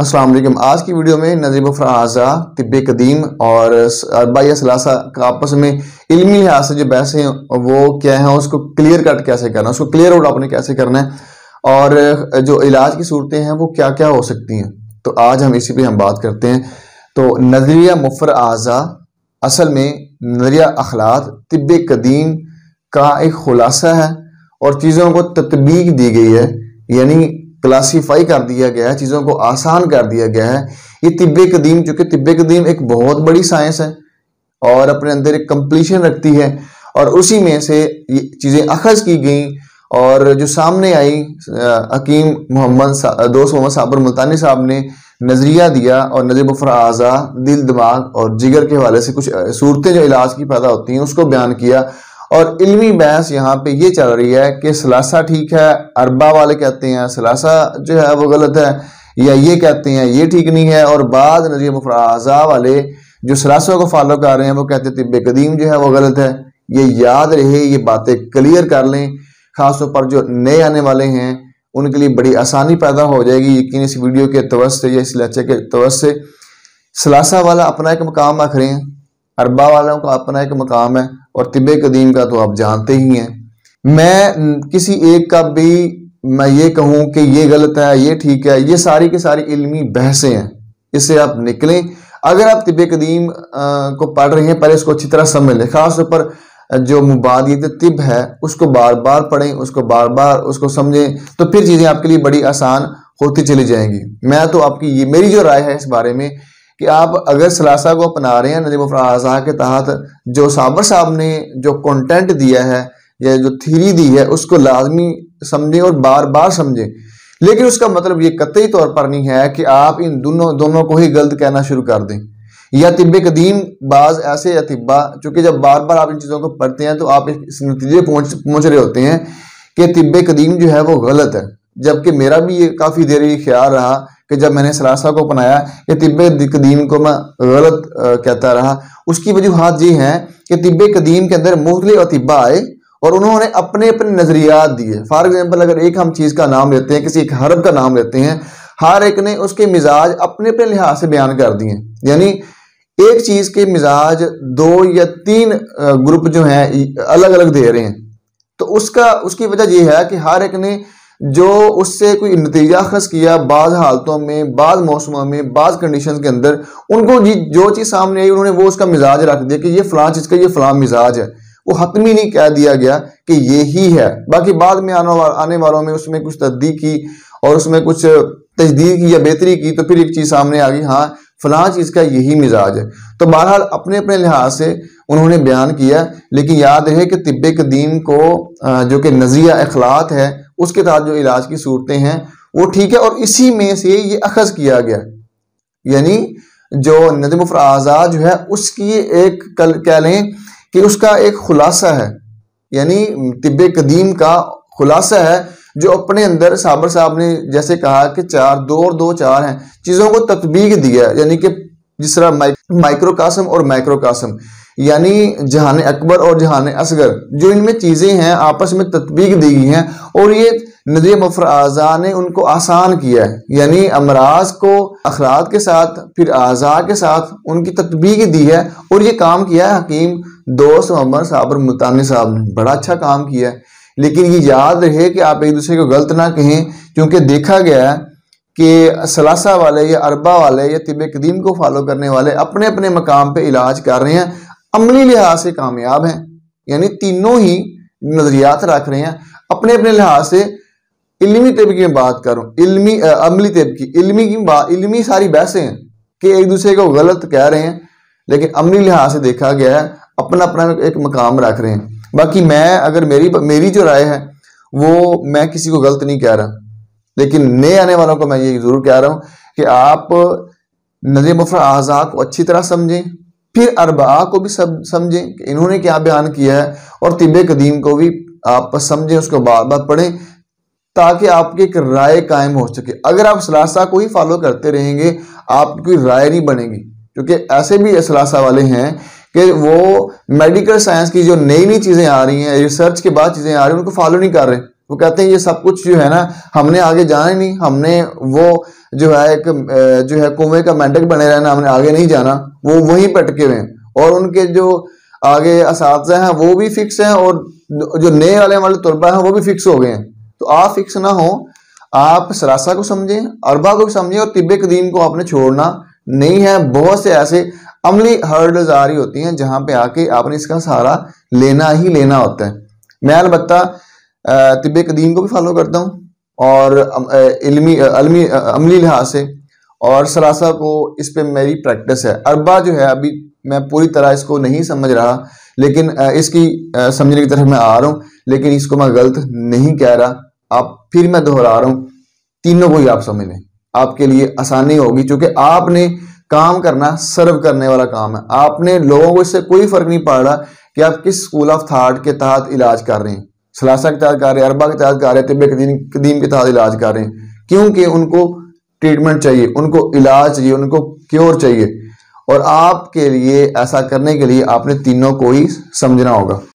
वालेकुम। आज की वीडियो में नजीब फ़राजा तिब कदीम और अरबा या सलासा का आपस में इल्मी लिहाज से जो बहस हैं, वो क्या है, उसको क्लियर कट कैसे करना है, उसको क्लियर आउट आपने कैसे करना है, और जो इलाज की सूरतें हैं, वो क्या क्या हो सकती हैं। तो आज हम इसी पे हम बात करते हैं। तो नज़रिया मुफर आज़ा, असल में नज़रिया अखलात तिब कदीम का एक खुलासा है, और चीज़ों को तत्बीक दी गई है, यानी क्लासीफाई कर दिया गया है, चीज़ों को आसान कर दिया गया है। ये तिब कदीम, चूँकि तिब कदीम एक बहुत बड़ी साइंस है और अपने अंदर एक कंप्लीशन रखती है और उसी में से ये चीज़ें अखज की गई और जो सामने आई हकीम मोहम्मद दोस्त मोहम्मद साबर मुल्तानी साहब ने नज़रिया दिया और नजीब आज़ा, दिल दिमाग और जिगर के हवाले से कुछ सूरतें जो इलाज की पैदा होती हैं, उसको बयान किया। और इल्मी बहस यहाँ पे ये चल रही है कि सलासा ठीक है, अरबा वाले कहते हैं, सलासा जो है वो गलत है, या ये कहते हैं ये ठीक नहीं है, और बाद नजीम अज़ा वाले जो सलासों को फॉलो कर रहे हैं, वो कहते तिब कदीम जो है वो गलत है। ये याद रहे, ये बातें क्लियर कर लें। खासतौर पर जो नए आने वाले हैं, उनके लिए बड़ी आसानी पैदा हो जाएगी। यकीन इस वीडियो के तवस से या इस लेक्चर के तवस से। सलासा वाला अपना एक मकाम रख रहे हैं, अरबा वालों का अपना एक मकाम है। और तिब कदीम का तो आप जानते ही हैं। मैं किसी एक का भी मैं ये कहूँ कि ये गलत है, ये ठीक है, ये सारी की सारी इल्मी बहसें हैं। इससे आप निकलें। अगर आप तिब कदीम को पढ़ रहे हैं पहले इसको अच्छी तरह समझ लें, खासतौर पर जो मुबादित तिब है, उसको बार बार पढ़ें, उसको बार बार उसको समझें तो फिर चीज़ें आपके लिए बड़ी आसान होती चली जाएँगी। मैं तो आपकी ये, मेरी जो राय है इस बारे में कि आप अगर सलासा को अपना रहे हैं, नजीब अफराजा के तहत, जो साबर साहब ने जो कंटेंट दिया है, या जो थीरी दी है, उसको लाजमी समझें और बार बार समझें। लेकिन उसका मतलब ये कतई तौर पर नहीं है कि आप इन दोनों दोनों को ही गलत कहना शुरू कर दें। या तिब कदीम बाज ऐसे या तिब्बा, चूँकि जब बार बार आप इन चीज़ों को पढ़ते हैं तो आप इस नतीजे पहुँच, पहुँच रहे होते हैं कि तिब कदीम जो है वो गलत है। जबकि मेरा भी ये काफ़ी देर ये ख्याल रहा कि जब मैंने सलासा को अपनाया कि तिब कदीम को मैं गलत कहता रहा। उसकी वजूहत ये हैं कि तिब कदीम के अंदर मुखले और तिब्बा आए और उन्होंने अपने अपने नजरियात दिए। फॉर एग्ज़ाम्पल अगर एक हम चीज़ का नाम लेते हैं, किसी एक हरब का नाम लेते हैं, हर एक ने उसके मिजाज अपने अपने लिहाज से बयान कर दिए। यानी एक चीज़ के मिजाज दो या तीन ग्रुप जो हैं अलग अलग दे रहे हैं। तो उसका, उसकी वजह यह है कि हर एक ने जो उससे कोई नतीजा खस किया बाद हालतों में, बाद मौसमों में, बाद कंडीशन के अंदर, उनको जो चीज़ सामने आई, उन्होंने वो उसका मिजाज रख दिया कि ये फलां चीज़ का, ये फलां मिजाज है। वो हतमी नहीं कह दिया गया कि ये ही है। बाकी बाद में आने आने वालों में उसमें कुछ तद्दी की और उसमें कुछ तजदीद की या बेहतरी की तो फिर एक चीज़ सामने आ गई हाँ फलां चीज़ का यही मिजाज है। तो बहरहाल अपने अपने लिहाज से उन्होंने बयान किया, लेकिन याद रहे कि तिब कदीम को जो कि नज़रिया अखलात है उसके तहत जो इलाज की सूरतें हैं, वो ठीक है और इसी में से ये अखज किया गया। यानी जो नजम आज़ा जो है, उसकी एक कल, कह लें कि उसका एक खुलासा है। यानी तिब कदीम का खुलासा है, जो अपने अंदर साबर साहब ने जैसे कहा कि चार, दो और दो चार हैं, चीज़ों को तकबीक दिया। यानी कि जिस तरह माइक्रोकासम और माइक्रोकासम। यानी जहान अकबर और जहान असगर, जो इनमें चीज़ें हैं, आपस में तत्बीक दी गई हैं, और ये नदी मफर ने उनको आसान किया है। यानी अमराज को अखरात के साथ, फिर आज़ा के साथ उनकी तत्बीक दी है, और ये काम किया है हकीम दोस्त मोहम्मद साबर मुतानी साहब ने। बड़ा अच्छा काम किया है। लेकिन ये याद रहे कि आप एक दूसरे को गलत ना कहें, क्योंकि देखा गया है कि सलासा वाले या अरबा वाले या तिब कदीम को फॉलो करने वाले अपने अपने मकाम पे इलाज कर रहे हैं। अमली लिहाज से कामयाब हैं। यानी तीनों ही नजरियात रख रहे हैं। अपने अपने लिहाज से इल्मी तब की बात करूँ, इल्मी अमली तब की इल्मी की बात इल्मी सारी बहसें हैं कि एक दूसरे को गलत कह रहे हैं, लेकिन अमली लिहाज से देखा गया है, अपना अपना एक मकाम रख रहे हैं। बाकी मैं, अगर मेरी मेरी जो राय है, वो मैं किसी को गलत नहीं कह रहा। लेकिन नए आने वालों को मैं ये ज़रूर कह रहा हूँ कि आप नज़र मफर आज़ा को अच्छी तरह समझें फिर अरबा को भी सब समझें इन्होंने क्या बयान किया है और तिब कदीम को भी आप समझें, उसको बार बार पढ़ें, ताकि आपकी एक राय कायम हो सके। अगर आप सलासा को ही फॉलो करते रहेंगे, आपकी राय नहीं बनेगी। क्योंकि ऐसे भी सलासा वाले हैं कि वो मेडिकल साइंस की जो नई नई चीज़ें आ रही हैं रिसर्च के बाद चीज़ें आ रही हैं, उनको फॉलो नहीं कर रहे। वो कहते हैं, ये सब कुछ जो है ना, हमने आगे जाना ही नहीं। हमने वो जो है एक जो है कुएँ का मेंढक बने रहना, हमने आगे नहीं जाना। वो वहीं पटके हुए हैं। और उनके जो आगे इस हैं, वो भी फिक्स हैं और जो नए वाले वाले तलबा हैं, वो भी फिक्स हो गए हैं। तो आप फिक्स ना हो। आप सरासा को समझें, अरबा को समझें और तिब्बे कदीम को आपने छोड़ना नहीं है। बहुत से ऐसे अमली हर्डल्स आ रही होती हैं जहाँ पे आके आपने इसका सहारा लेना ही लेना होता है। मैं अलबत्ता तिब कदीम को भी फॉलो करता हूँ और इल्मी अलमी अमली लिहाज से और सरासा को इस पर मेरी प्रैक्टिस है। अरबा जो है, अभी मैं पूरी तरह इसको नहीं समझ रहा, लेकिन इसकी समझने की तरफ़ मैं आ रहा हूँ, लेकिन इसको मैं गलत नहीं कह रहा। आप, फिर मैं दोहरा रहा हूँ, तीनों को ही आप समझ लें आपके लिए आसानी होगी, क्योंकि आपने काम करना सर्व करने वाला काम है। आपने लोगों को इससे कोई फ़र्क नहीं पड़ रहा कि आप किस स्कूल ऑफ़ थाट के तहत इलाज कर रहे हैं। सलासा के तहत कर रहे हैं, अरबा के तहत कर रहे हैं तिब्बे कदीम कदीम के तहत इलाज कर रहे हैं। क्योंकि उनको ट्रीटमेंट चाहिए, उनको इलाज चाहिए, उनको क्योर चाहिए। और आपके लिए, ऐसा करने के लिए आपने तीनों को ही समझना होगा।